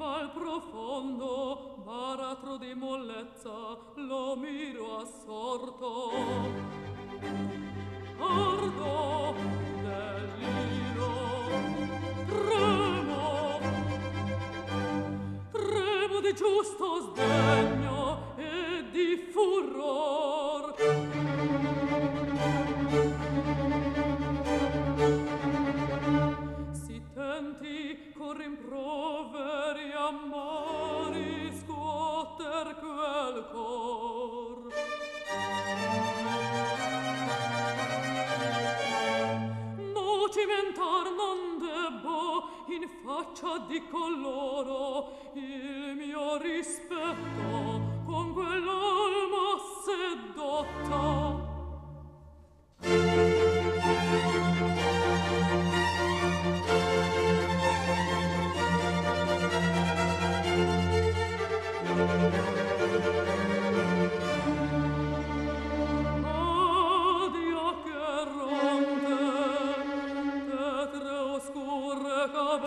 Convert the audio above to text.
val profondo, baratro di mollezza, lo miro assorto. Ardo dell'iro, tremo, tremo di giusto sdegno e di furor. Si tenti con prove cimentar non debbo in faccia di coloro il mio rispetto con quell'alma sedotta